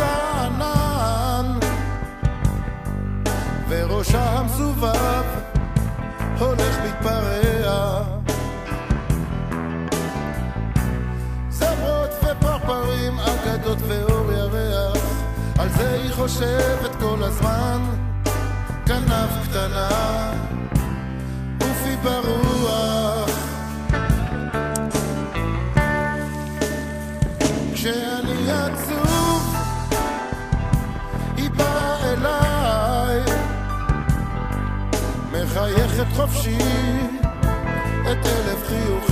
חוצה ענן וראשה המסובב הולך מתפרע זמרות ופרפרים, אגדות ואור ירח על זה היא חושבת כל הזמן. כנף קטנה ופי ברוח. כשאני עצוב מחייכת חופשי את אלף חיוך